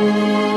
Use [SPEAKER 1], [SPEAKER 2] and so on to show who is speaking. [SPEAKER 1] Música